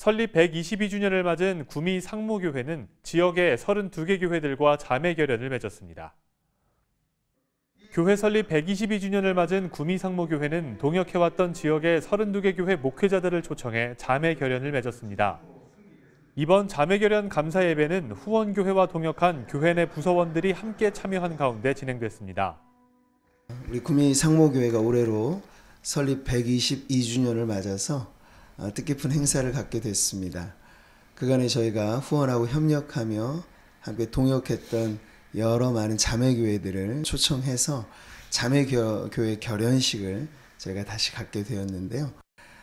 설립 122주년을 맞은 구미 상무교회는 지역의 32개 교회들과 자매 결연을 맺었습니다. 교회 설립 122주년을 맞은 구미 상무교회는 동역해왔던 지역의 32개 교회 목회자들을 초청해 자매 결연을 맺었습니다. 이번 자매 결연 감사 예배는 후원교회와 동역한 교회 내 부서원들이 함께 참여한 가운데 진행됐습니다. 우리 구미 상모교회가 올해로 설립 122주년을 맞아서 어, 뜻깊은 행사를 갖게 됐습니다. 그간에 저희가 후원하고 협력하며 함께 동역했던 여러 많은 자매교회들을 초청해서 자매교회 결연식을 저희가 다시 갖게 되었는데요.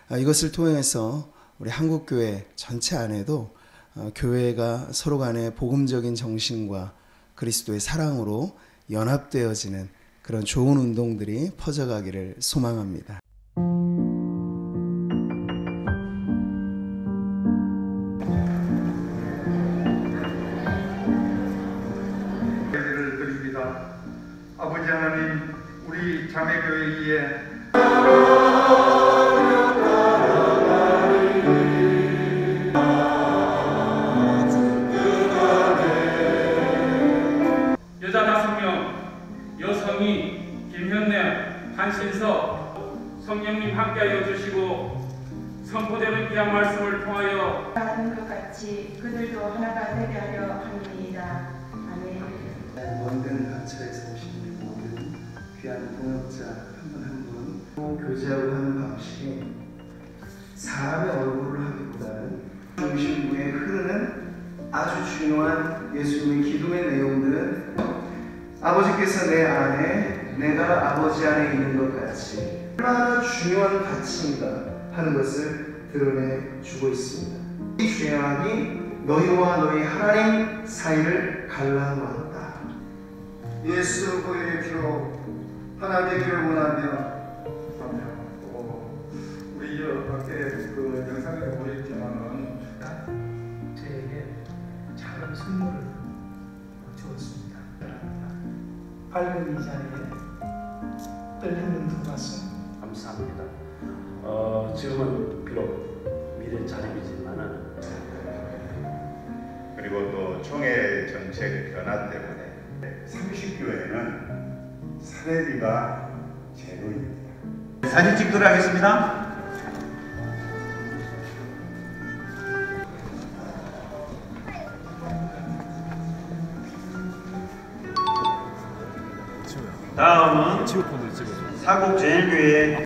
아, 이것을 통해서 우리 한국교회 전체 안에도 어, 교회가 서로 간의 복음적인 정신과 그리스도의 사랑으로 연합되어지는 그런 좋은 운동들이 퍼져가기를 소망합니다. 아버지 하나님, 우리 자매교회에 여자 다섯 명, 여성이 김현래, 한신석, 성령님 함께하여 주시고 선포되는 귀한 말씀을 통하여 하는 것 같이 그들도 하나가 되게 하려 합니다. 아멘. 먼데는 각처에서 오신 모든 귀한 동역자 한분 한 분 교제하고 하는 방식이 사람의 얼굴을 하기보다는 중심부에 흐르는 아주 중요한 예수님의 기도의 내용들은 아버지께서 내 안에 내가 아버지 안에 있는 것 같이 얼마나 중요한 가치인가 하는 것을 드러내 주고 있습니다. 이 죄악이 너희와 너희 하나님 사이를 갈라놓았다. 예수 그리스도의 피로 하나 되기를 원하며 또 우리 여 밖에 그 영상에 보였지만은 저에게 작은 선물을 주었습니다. 밝은 이 자리에 떨리는 두 가슴 감사합니다. 어, 지금은 비록 미래 자립이지만은 그리고 또 총회 정책 변화 때문에 30교회는 사례비가 제로입니다. 사진 찍도록 하겠습니다. 다음은 사곡제일교회